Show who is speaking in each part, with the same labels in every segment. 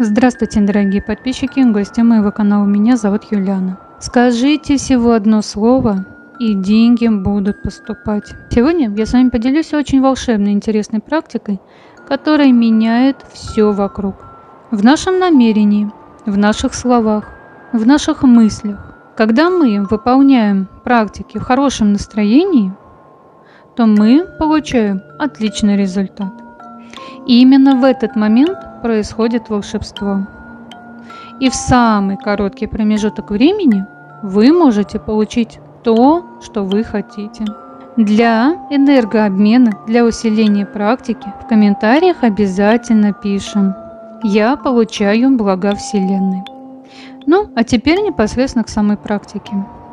Speaker 1: Здравствуйте, дорогие подписчики и гости моего канала. Меня зовут Юлиана. Скажите всего одно слово, и деньги будут поступать. Сегодня я с вами поделюсь очень волшебной интересной практикой, которая меняет все вокруг. В нашем намерении, в наших словах, в наших мыслях. Когда мы выполняем практики в хорошем настроении, то мы получаем отличный результат. И именно в этот момент происходит волшебство. И в самый короткий промежуток времени вы можете получить то, что вы хотите. Для энергообмена, для усиления практики в комментариях обязательно пишем «Я получаю блага Вселенной». Ну, а теперь непосредственно к самой практике.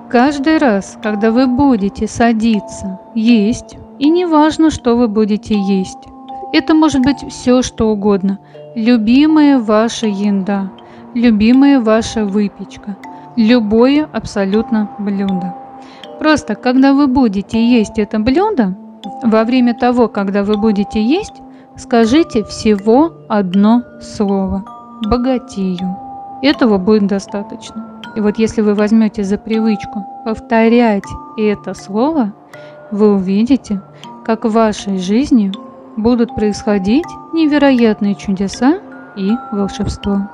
Speaker 1: Каждый раз, когда вы будете садиться, есть, и не важно, что вы будете есть, это может быть все, что угодно. Любимая ваша еда, любимая ваша выпечка, любое абсолютно блюдо. Просто когда вы будете есть это блюдо, во время того, когда вы будете есть, скажите всего одно слово – богатею. Этого будет достаточно. И вот если вы возьмете за привычку повторять это слово, вы увидите, как в вашей жизни будут происходить невероятные чудеса и волшебство.